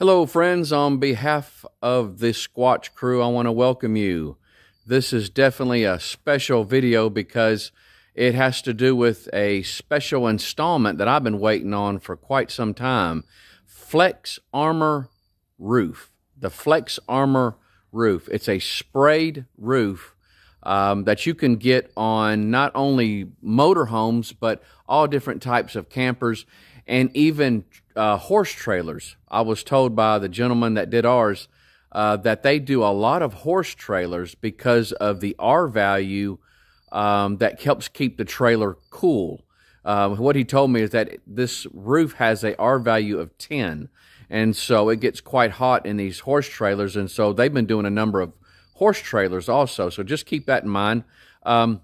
Hello, friends. On behalf of the Squatch crew, I want to welcome you. This is definitely a special video because it has to do with a special installment that I've been waiting on for quite some time. Flex Armor Roof. The Flex Armor Roof. It's a sprayed roof um, that you can get on not only motorhomes, but all different types of campers and even uh, horse trailers. I was told by the gentleman that did ours uh, that they do a lot of horse trailers because of the R value um, that helps keep the trailer cool. Uh, what he told me is that this roof has a R value of 10, and so it gets quite hot in these horse trailers, and so they've been doing a number of horse trailers also. So just keep that in mind. Um,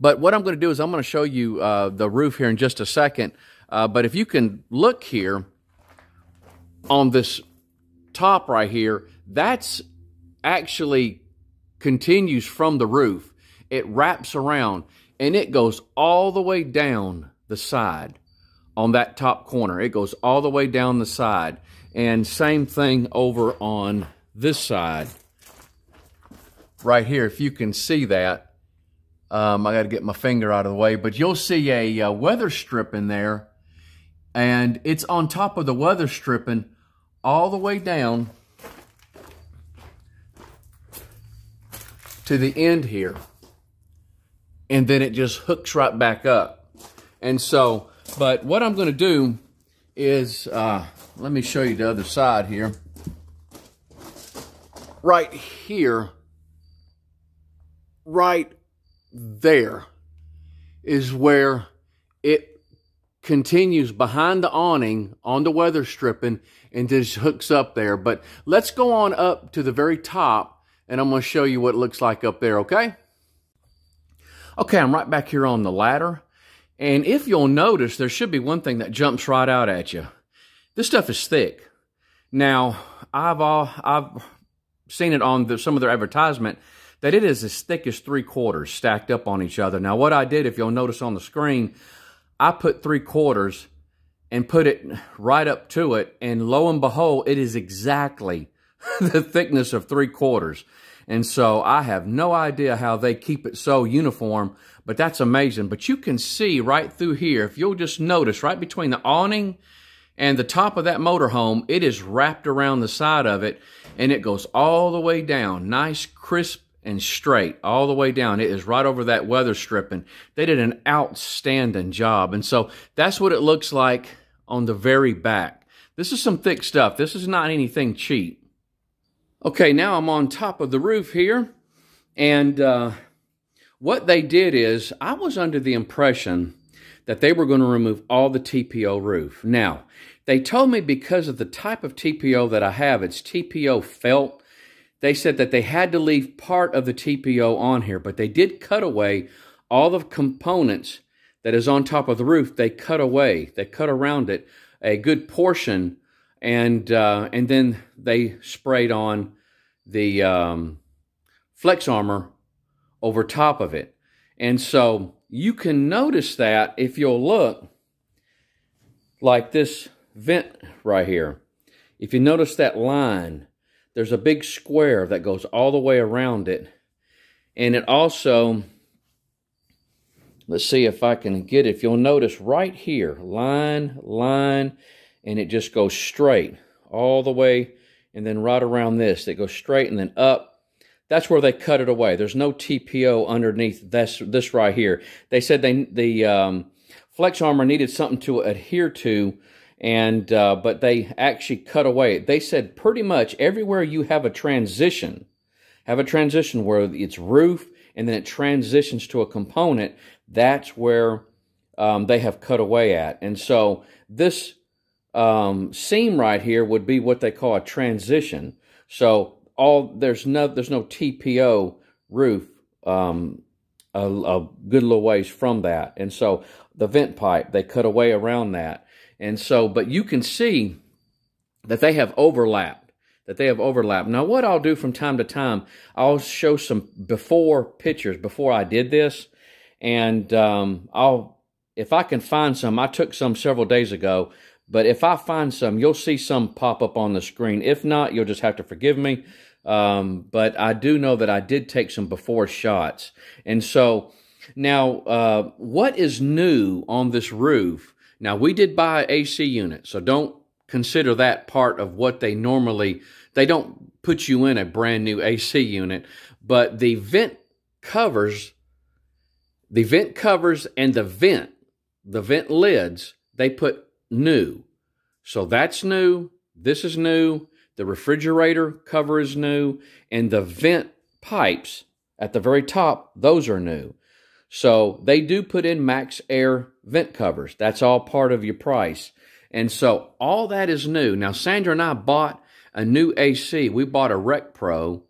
but what I'm going to do is I'm going to show you uh, the roof here in just a second. Uh, but if you can look here on this top right here, that's actually continues from the roof. It wraps around and it goes all the way down the side on that top corner. It goes all the way down the side. And same thing over on this side. Right here, if you can see that. Um, I got to get my finger out of the way, but you'll see a, a weather strip in there and it's on top of the weather stripping all the way down to the end here. And then it just hooks right back up. And so, but what I'm going to do is, uh, let me show you the other side here. Right here, right there is where it continues behind the awning on the weather stripping and just hooks up there. But let's go on up to the very top and I'm going to show you what it looks like up there, okay? Okay, I'm right back here on the ladder. And if you'll notice, there should be one thing that jumps right out at you. This stuff is thick. Now, I've all, I've seen it on the, some of their advertisement that it is as thick as three quarters stacked up on each other. Now, what I did, if you'll notice on the screen, I put three quarters and put it right up to it, and lo and behold, it is exactly the thickness of three quarters. And so I have no idea how they keep it so uniform, but that's amazing. But you can see right through here, if you'll just notice, right between the awning and the top of that motorhome, it is wrapped around the side of it, and it goes all the way down. Nice, crisp and straight all the way down. It is right over that weather stripping. They did an outstanding job. And so that's what it looks like on the very back. This is some thick stuff. This is not anything cheap. Okay, now I'm on top of the roof here. And uh, what they did is, I was under the impression that they were going to remove all the TPO roof. Now, they told me because of the type of TPO that I have, it's TPO felt they said that they had to leave part of the TPO on here, but they did cut away all the components that is on top of the roof. They cut away, they cut around it a good portion, and uh, and then they sprayed on the um, flex armor over top of it. And so you can notice that if you'll look, like this vent right here. If you notice that line, there's a big square that goes all the way around it. And it also, let's see if I can get it. If you'll notice right here, line, line, and it just goes straight all the way and then right around this. It goes straight and then up. That's where they cut it away. There's no TPO underneath this, this right here. They said they the um, flex armor needed something to adhere to and uh, but they actually cut away. They said pretty much everywhere you have a transition, have a transition where it's roof and then it transitions to a component. That's where um, they have cut away at, and so this um, seam right here would be what they call a transition. So all there's no there's no TPO roof um, a, a good little ways from that, and so the vent pipe they cut away around that and so, but you can see that they have overlapped, that they have overlapped. Now, what I'll do from time to time, I'll show some before pictures before I did this. And um, I'll, if I can find some, I took some several days ago, But if I find some, you'll see some pop up on the screen. If not, you'll just have to forgive me. Um, but I do know that I did take some before shots. And so now, uh, what is new on this roof? Now, we did buy an AC unit, so don't consider that part of what they normally, they don't put you in a brand new AC unit, but the vent covers, the vent covers and the vent, the vent lids, they put new. So that's new. This is new. The refrigerator cover is new. And the vent pipes at the very top, those are new. So they do put in max air vent covers. That's all part of your price. And so all that is new. Now, Sandra and I bought a new AC. We bought a Rec Pro.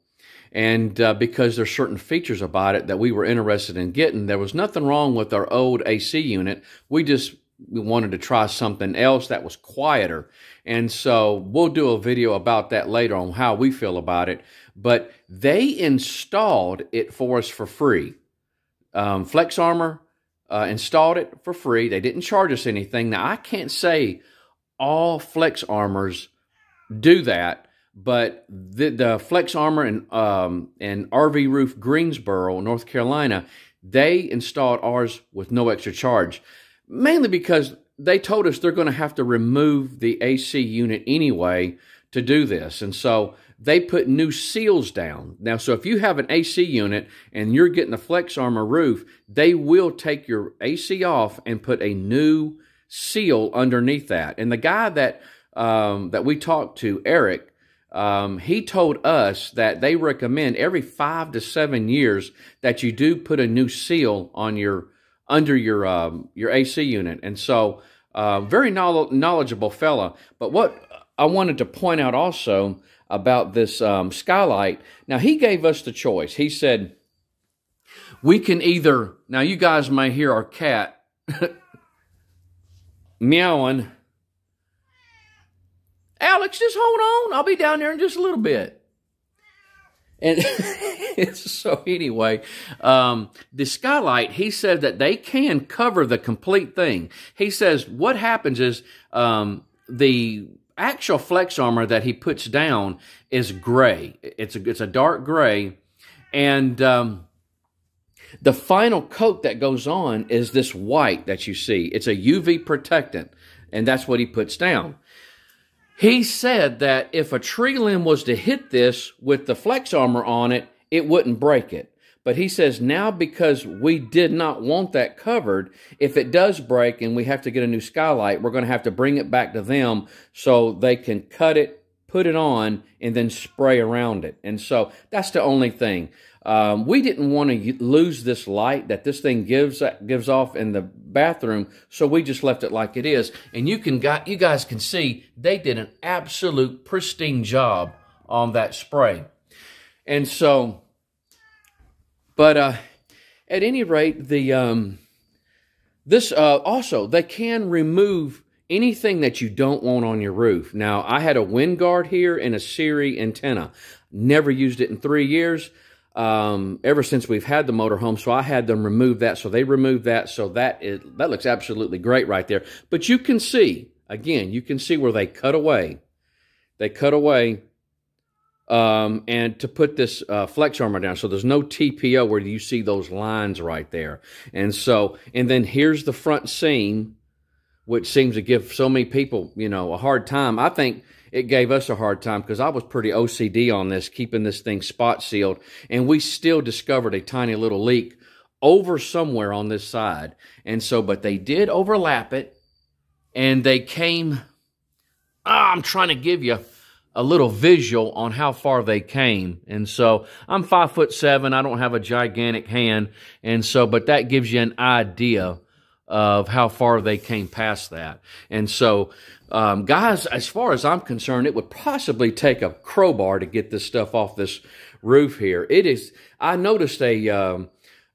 And uh, because there's certain features about it that we were interested in getting, there was nothing wrong with our old AC unit. We just wanted to try something else that was quieter. And so we'll do a video about that later on how we feel about it. But they installed it for us for free. Um, Flex Armor uh, installed it for free. They didn't charge us anything. Now, I can't say all Flex Armors do that, but the, the Flex Armor and, um, and RV Roof Greensboro, North Carolina, they installed ours with no extra charge, mainly because they told us they're going to have to remove the AC unit anyway to do this. And so they put new seals down. Now, so if you have an AC unit and you're getting a Flex Armor roof, they will take your AC off and put a new seal underneath that. And the guy that um, that we talked to, Eric, um, he told us that they recommend every five to seven years that you do put a new seal on your under your um, your AC unit. And so, uh, very knowledgeable fella. But what I wanted to point out also about this um, skylight. Now, he gave us the choice. He said, we can either, now you guys may hear our cat meowing. Alex, just hold on. I'll be down there in just a little bit. And so anyway, um, the skylight, he said that they can cover the complete thing. He says what happens is um, the actual flex armor that he puts down is gray. It's a, it's a dark gray. And um, the final coat that goes on is this white that you see. It's a UV protectant, and that's what he puts down. He said that if a tree limb was to hit this with the flex armor on it, it wouldn't break it. But he says now because we did not want that covered, if it does break and we have to get a new skylight, we're going to have to bring it back to them so they can cut it, put it on, and then spray around it. And so that's the only thing. Um, we didn't want to lose this light that this thing gives gives off in the bathroom, so we just left it like it is. And you can got you guys can see they did an absolute pristine job on that spray. And so but uh, at any rate, the um, this uh, also they can remove anything that you don't want on your roof. Now, I had a wind guard here and a Sirius antenna. Never used it in three years. Um, ever since we've had the motorhome, so I had them remove that. So they removed that. So that is that looks absolutely great right there. But you can see again, you can see where they cut away. They cut away um, and to put this uh, flex armor down. So there's no TPO where you see those lines right there. And so, and then here's the front seam, which seems to give so many people, you know, a hard time. I think it gave us a hard time because I was pretty OCD on this, keeping this thing spot sealed. And we still discovered a tiny little leak over somewhere on this side. And so, but they did overlap it and they came, ah, I'm trying to give you a little visual on how far they came. And so I'm five foot seven. I don't have a gigantic hand. And so, but that gives you an idea of how far they came past that. And so, um, guys, as far as I'm concerned, it would possibly take a crowbar to get this stuff off this roof here. It is, I noticed a, um,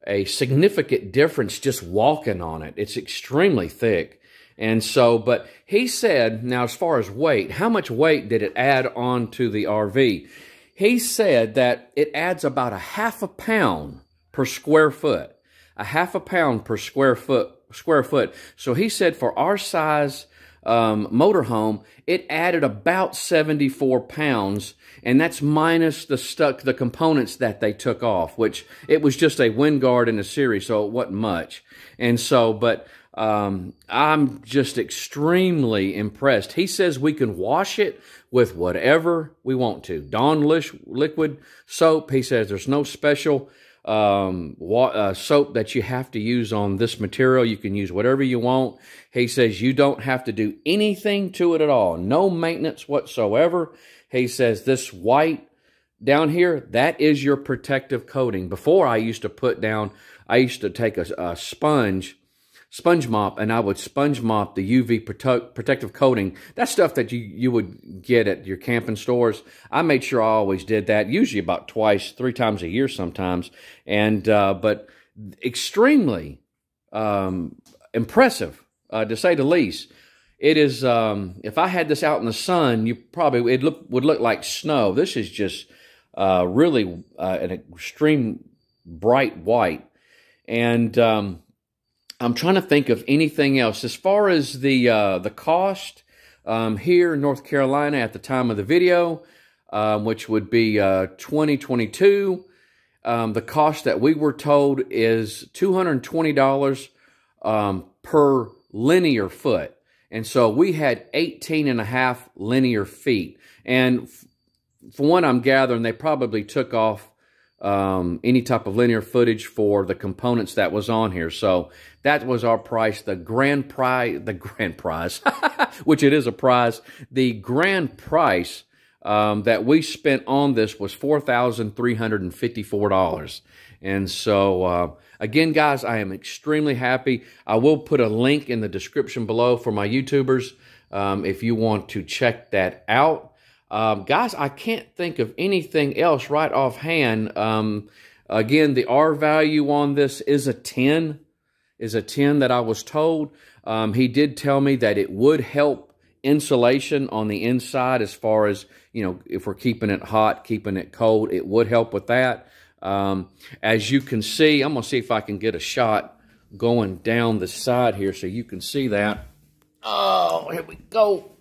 a significant difference just walking on it. It's extremely thick. And so, but he said, now as far as weight, how much weight did it add on to the RV? He said that it adds about a half a pound per square foot. A half a pound per square foot square foot. So he said for our size um, motorhome, it added about 74 pounds, and that's minus the stuck the components that they took off, which it was just a wind guard in a Sirius, so it wasn't much. And so, but um, I'm just extremely impressed. He says we can wash it with whatever we want to. Dawn liquid soap. He says there's no special um, uh, soap that you have to use on this material. You can use whatever you want. He says you don't have to do anything to it at all. No maintenance whatsoever. He says this white down here, that is your protective coating. Before I used to put down, I used to take a, a sponge sponge mop and I would sponge mop the UV prote protective coating. That stuff that you, you would get at your camping stores. I made sure I always did that, usually about twice, three times a year sometimes. And, uh, but extremely um, impressive, uh, to say the least. It is, um, if I had this out in the sun, you probably, it look, would look like snow. This is just uh, really uh, an extreme bright white. And, um, I'm trying to think of anything else. As far as the uh, the cost um, here in North Carolina at the time of the video, um, which would be uh, 2022, um, the cost that we were told is $220 um, per linear foot. And so we had 18 and a half linear feet. And for what I'm gathering, they probably took off um, any type of linear footage for the components that was on here. So that was our price. The grand prize, the grand prize, which it is a prize. The grand price um, that we spent on this was $4,354. And so, uh, again, guys, I am extremely happy. I will put a link in the description below for my YouTubers um, if you want to check that out. Um, guys, I can't think of anything else right offhand. Um, again, the R value on this is a 10, is a 10 that I was told. Um, he did tell me that it would help insulation on the inside as far as, you know, if we're keeping it hot, keeping it cold, it would help with that. Um, as you can see, I'm going to see if I can get a shot going down the side here so you can see that. Oh, here we go.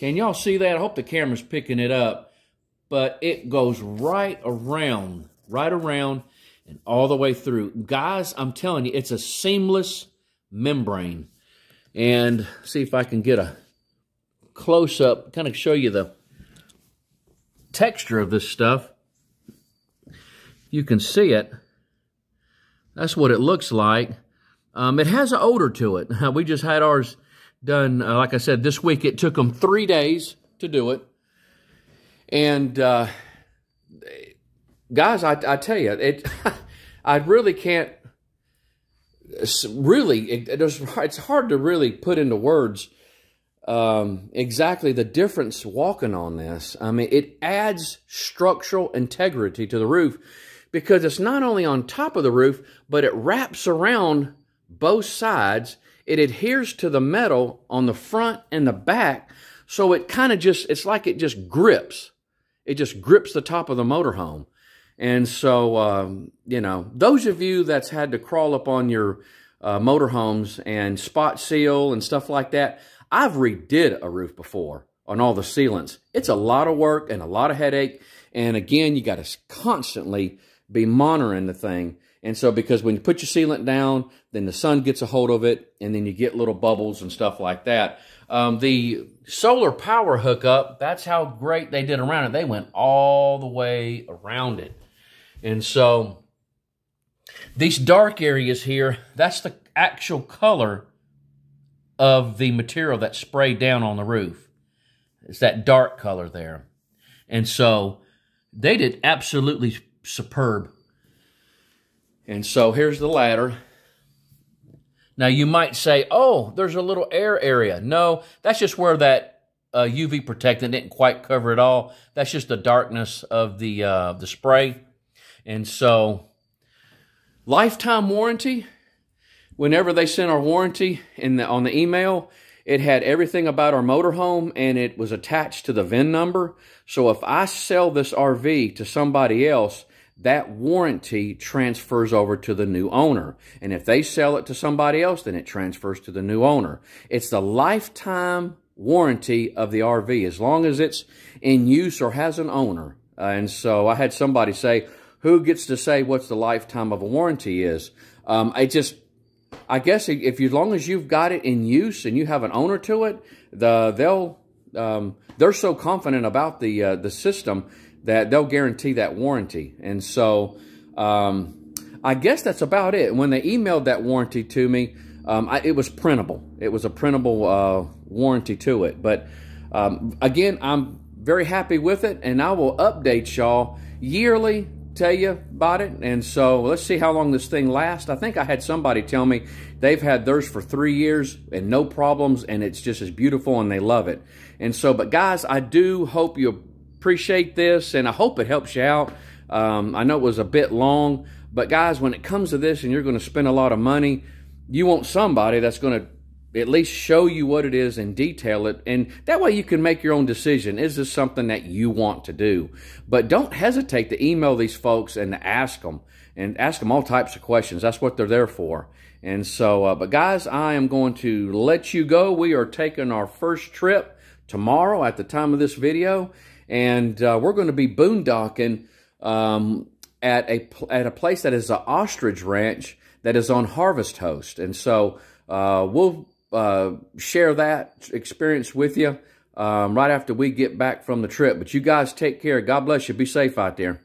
Can y'all see that? I hope the camera's picking it up. But it goes right around, right around, and all the way through. Guys, I'm telling you, it's a seamless membrane. And see if I can get a close-up, kind of show you the texture of this stuff. You can see it. That's what it looks like. Um, it has an odor to it. we just had ours done, uh, like I said, this week. It took them three days to do it. And uh, guys, I, I tell you, it, I really can't, really, it, it's hard to really put into words um, exactly the difference walking on this. I mean, it adds structural integrity to the roof because it's not only on top of the roof, but it wraps around both sides it adheres to the metal on the front and the back. So it kind of just, it's like it just grips. It just grips the top of the motorhome. And so, um, you know, those of you that's had to crawl up on your uh, motorhomes and spot seal and stuff like that, I've redid a roof before on all the sealants. It's a lot of work and a lot of headache. And again, you got to constantly be monitoring the thing. And so because when you put your sealant down, then the sun gets a hold of it, and then you get little bubbles and stuff like that. Um, the solar power hookup, that's how great they did around it. They went all the way around it. And so these dark areas here, that's the actual color of the material that's sprayed down on the roof. It's that dark color there. And so they did absolutely superb and so here's the ladder. Now you might say, oh, there's a little air area. No, that's just where that uh, UV protectant didn't quite cover it all. That's just the darkness of the uh, the spray. And so, lifetime warranty. Whenever they sent our warranty in the, on the email, it had everything about our motorhome and it was attached to the VIN number. So if I sell this RV to somebody else, that warranty transfers over to the new owner. And if they sell it to somebody else, then it transfers to the new owner. It's the lifetime warranty of the RV as long as it's in use or has an owner. Uh, and so I had somebody say, who gets to say what's the lifetime of a warranty is? Um, I just, I guess if you, as long as you've got it in use and you have an owner to it, the they'll um, they're so confident about the uh, the system that they'll guarantee that warranty. And so um, I guess that's about it. When they emailed that warranty to me, um, I, it was printable. It was a printable uh, warranty to it. But um, again, I'm very happy with it, and I will update y'all yearly tell you about it. And so let's see how long this thing lasts. I think I had somebody tell me they've had theirs for three years and no problems, and it's just as beautiful and they love it. And so, but guys, I do hope you appreciate this and I hope it helps you out. Um, I know it was a bit long, but guys, when it comes to this and you're going to spend a lot of money, you want somebody that's going to at least show you what it is and detail it. And that way you can make your own decision. Is this something that you want to do? But don't hesitate to email these folks and ask them and ask them all types of questions. That's what they're there for. And so, uh, but guys, I am going to let you go. We are taking our first trip tomorrow at the time of this video. And uh, we're going to be boondocking um, at a at a place that is an ostrich ranch that is on Harvest Host. And so uh, we'll uh, share that experience with you um, right after we get back from the trip. But you guys take care. God bless you. Be safe out there.